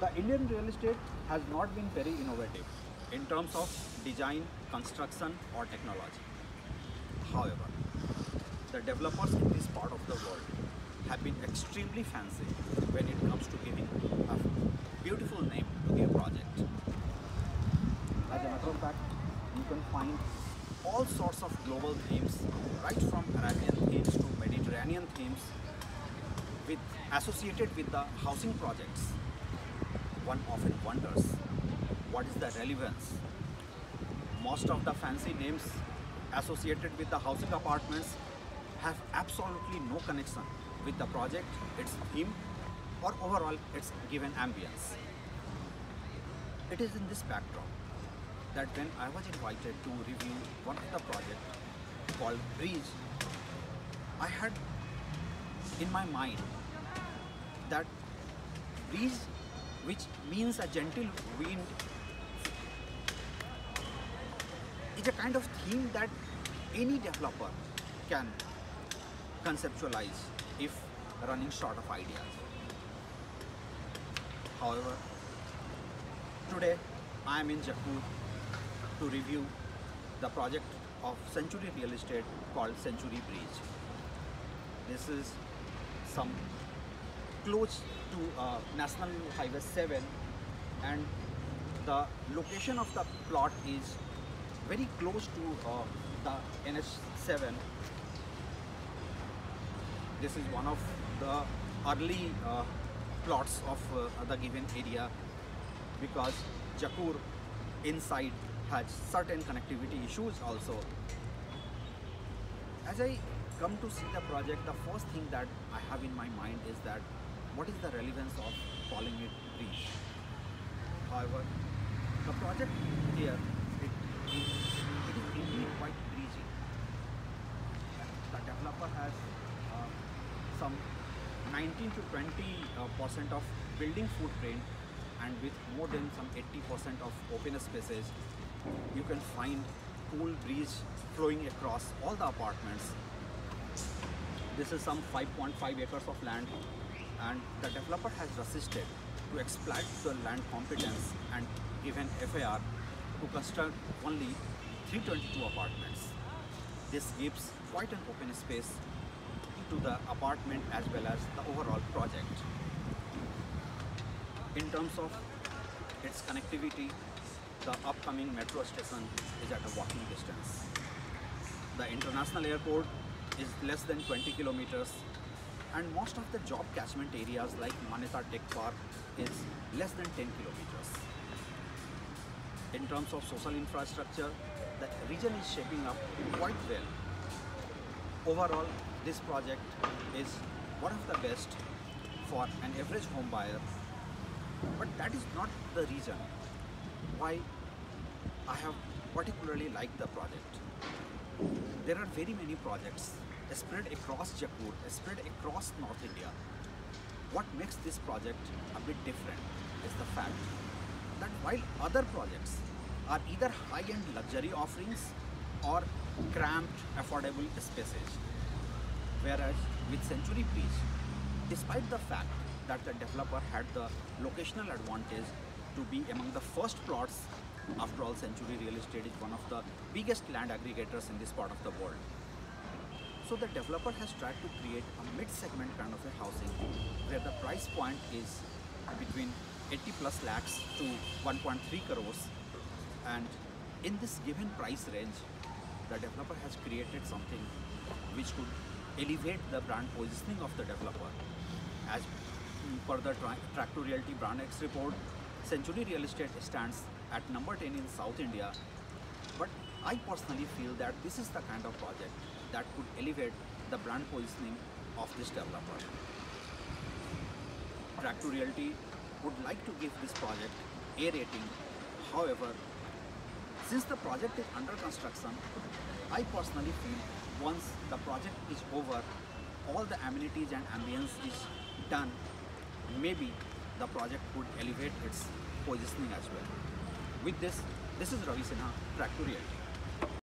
the Indian real estate has not been very innovative in terms of design, construction or technology. However, the developers in this part of the world have been extremely fancy when it comes to giving a beautiful name to their project. As a matter of fact, you can find all sorts of global themes, right from Arabian themes to Mediterranean themes, with associated with the housing projects. One often wonders what is the relevance. Most of the fancy names associated with the housing apartments have absolutely no connection with the project, its theme, or overall its given ambience. It is in this backdrop that when I was invited to review one of the project called Breeze, I had in my mind that breeze, which means a gentle wind, is a kind of theme that any developer can conceptualize if running short of ideas. However, today I am in Jakkur to review the project of Century Real Estate called Century Breeze. This is some close to uh, National Highway 7 and the location of the plot is very close to uh, the NH7. This is one of the early uh, plots of uh, the given area because Jakkur inside has certain connectivity issues also. As I come to see the project, the first thing that I have in my mind is that what is the relevance of calling it breeze? However, the project here, it, it, it is indeed quite breezy. The developer has uh, some 19 to 20 uh, percent of building footprint and with more than some 80 percent of open spaces, you can find cool breeze flowing across all the apartments. This is some 5.5 acres of land and the developer has resisted to exploit the land competence and given FAR to construct only 322 apartments. This gives quite an open space to the apartment as well as the overall project. In terms of its connectivity, the upcoming metro station is at a walking distance. The international airport is less than 20 kilometers and most of the job catchment areas like Manyata Tech Park is less than 10 kilometers. In terms of social infrastructure, the region is shaping up quite well. Overall, this project is one of the best for an average home buyer, but that is not the reason why I have particularly liked the project. There are very many projects spread across Jaipur, spread across North India. What makes this project a bit different is the fact that while other projects are either high-end luxury offerings or cramped, affordable spaces, whereas with Century Breeze, despite the fact that the developer had the locational advantage to be among the first plots, after all Century Real Estate is one of the biggest land aggregators in this part of the world. So the developer has tried to create a mid-segment kind of a housing where the price point is between 80 plus lakhs to 1.3 crores and in this given price range the developer has created something which could elevate the brand positioning of the developer. As per the Tra Track2Realty Brand X report, Century Real Estate stands at number 10 in South India but I personally feel that this is the kind of project that could elevate the brand positioning of this developer. Track2Realty would like to give this project A rating. However, since the project is under construction, I personally feel once the project is over, all the amenities and ambience is done, maybe the project could elevate its positioning as well. With this, this is Ravi Sinha, Track2Realty.